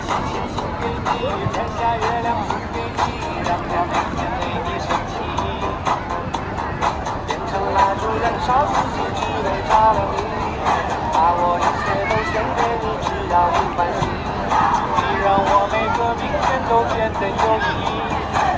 星星送给你，摘下月亮送给你，让每一天为你升起。变成蜡烛燃烧自己，只为照亮你。把我一切都献给你，只要你欢喜。你让我每个明天都变得有意义。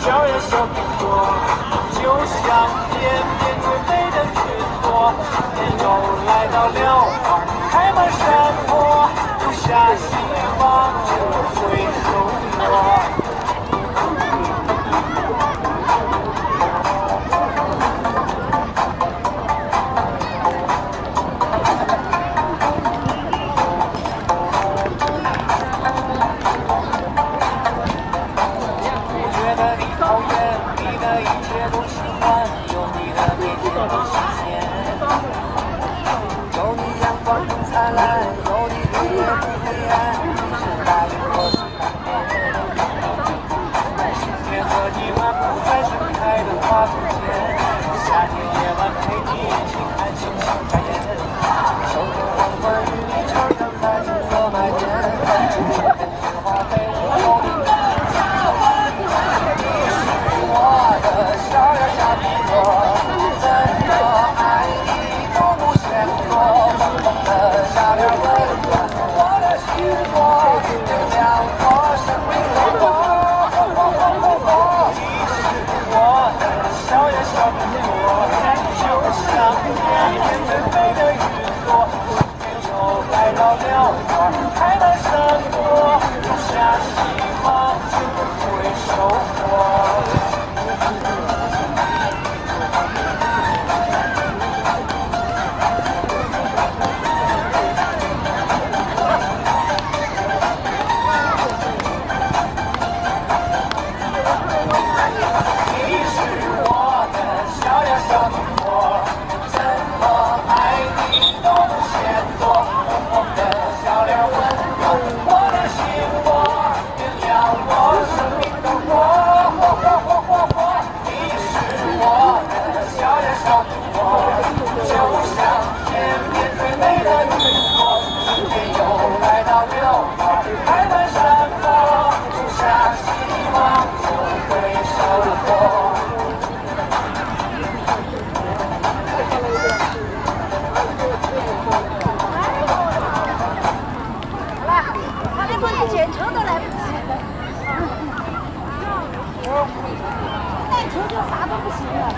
小也说不过，就像天边最美的云朵，又来到了，开满山。我喜欢有你的每天新鲜有你阳光更灿烂有你你是我和你漫步在盛开的花间我就像天边最的云朵春天又来到了开带球就啥都不行了